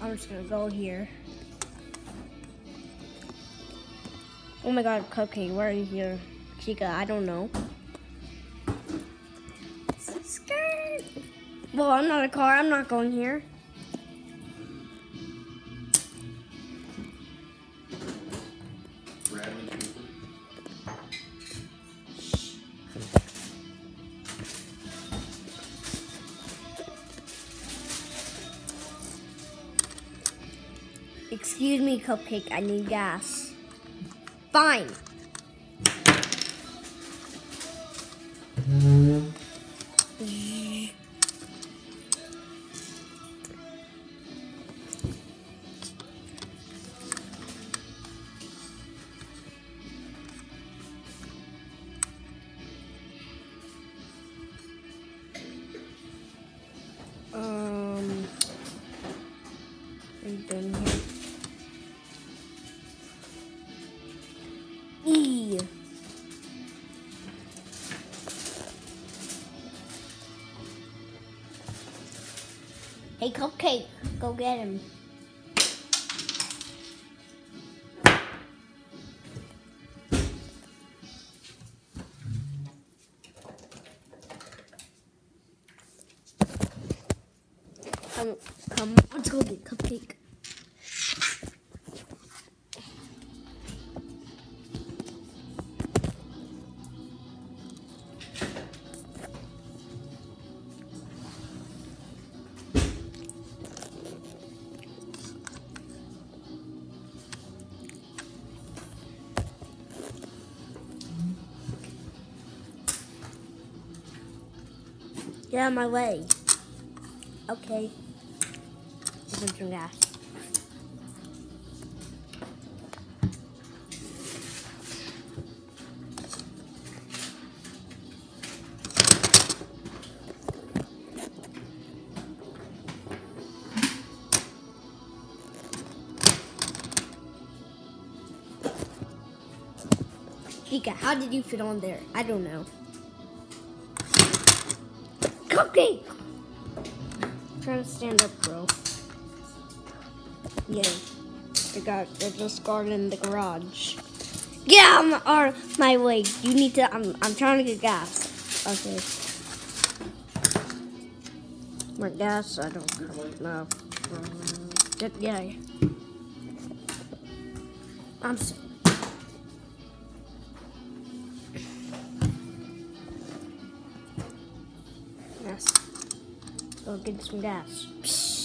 I'm just gonna go here. Oh my god, Cupcake, where are you here? Chica, I don't know. Skirt! Well, I'm not a car, I'm not going here. Bradley Cooper. Excuse me, Cupcake, I need gas. Fine. Um, Hey, Cupcake, go get him. Come, come, let's go get Cupcake. Get out of my way. Okay. Give him some gas. Chica, how did you fit on there? I don't know. Cupcake! trying to stand up, bro. Yeah. I got I just got in the garage. Get out of my, my way. You need to I'm I'm trying to get gas. Okay. My gas, I don't know. Um, yeah. I'm sick. Go get some gas.